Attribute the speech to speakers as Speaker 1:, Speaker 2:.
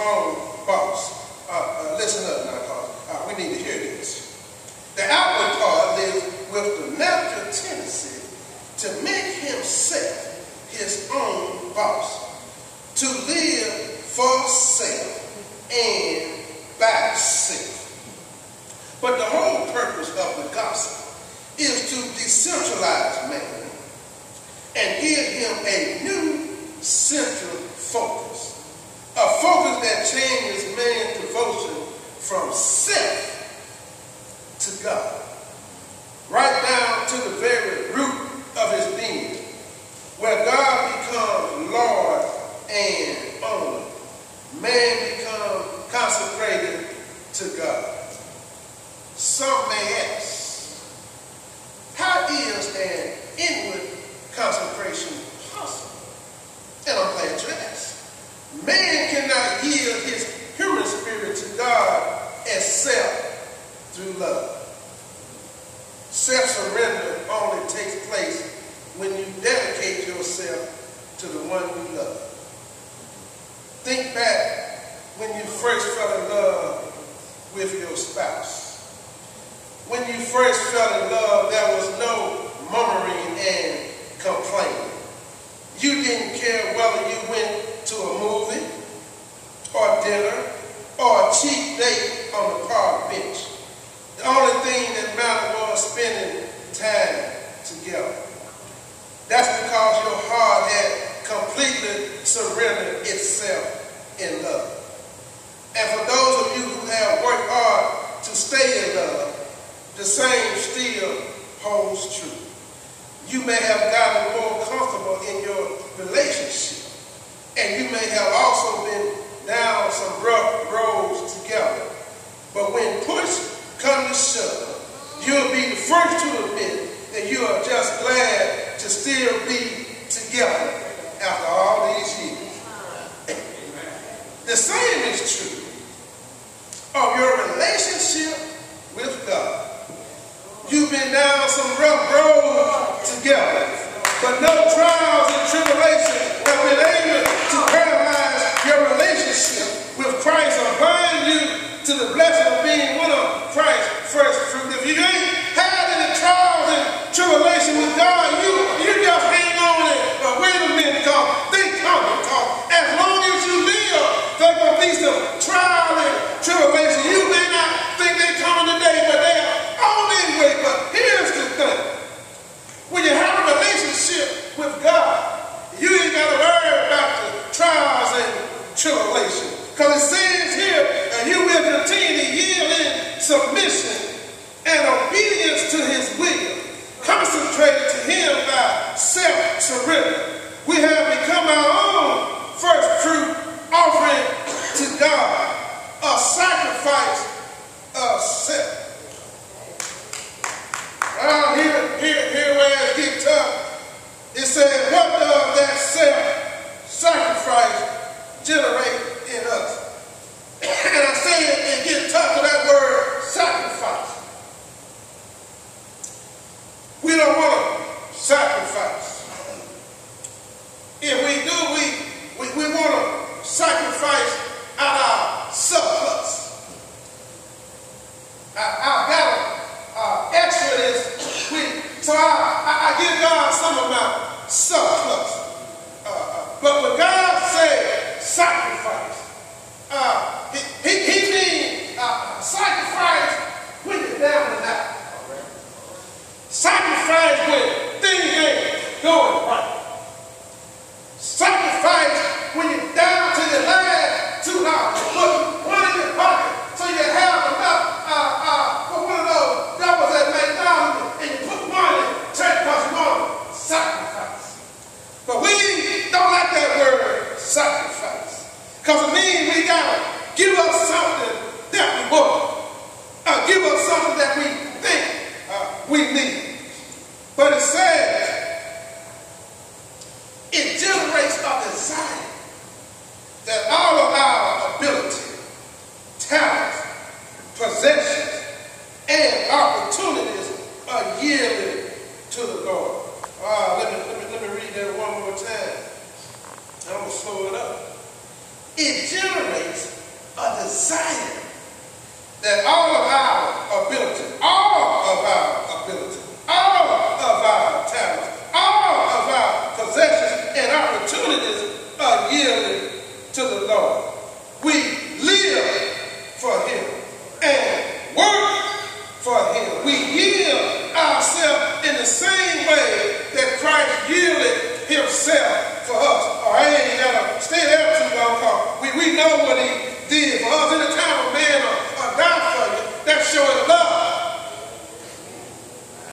Speaker 1: own boss. Uh, uh, listen up now, cause uh, we need to hear this. The outward part lives with the natural tendency to make himself his own boss, to live for self and by self. But the whole purpose of the gospel is to decentralize man and give him a new central focus. A focus that changes man's devotion from self to God. Right down to the very root of his being, where God becomes Lord and owner. Man becomes consecrated to God. Some may ask, how is an inward consecration possible? And I'm glad you asked. Man cannot yield his human spirit to God except through love. Self-surrender only takes place when you dedicate yourself to the one you love. Think back when you first fell in love spouse. When you first fell in love, there was no murmuring and complaining. You didn't care whether you went to a movie or dinner or a cheap date on the park bench. The only thing that mattered was spending time together. That's because your heart had completely surrendered itself in love. And for those of you who have worked hard to stay in love, the same still holds true. You may have gotten more comfortable in your relationship, and you may have also been down some rough roads together. But when push comes to shove, you'll be the first to admit that you are just glad to still be together after all these years. The same is true of your relationship with God. You've been down some rough roads together, but no trials and tribulations have been able to paralyze your relationship with Christ or bind you to the blessing of being one of Christ's first fruit. If you ain't had any trials and tribulation with God, you, you just hang on it. But wait a minute, because they come. Because as long as you live, there's going to be some trial and tribulation. You may not think they're coming today, but they are on their way. But here's the thing. When you have a relationship with God, you ain't got to worry about the trials and tribulation. Because it says here, and you will continue to yield in submission and obedience to his will, consecrated to him by self-surrender. We have become our own first fruit offering to God, a sacrifice of self. Now here, here, here where it gets tough. It says, what does that self-sacrifice generate in us? and I say it, it gets tough with that word sacrifice. We don't want to sacrifice. If we do, we, we, we want to sacrifice out our surplus. Our, our battle, our exodus, we, so I, I, I give God some of my surplus. Uh, uh, but when God said sacrifice, uh, he, he, he means uh, sacrifice when you're down and out. Sacrifice when things ain't going right. Sacrifice when you're down to your last two dollars. Put one in your pocket so you have enough uh, uh, for one of those doubles at McDonald's and you put one in check because you want to sacrifice. But we don't like that word sacrifice. Because it means we got to give up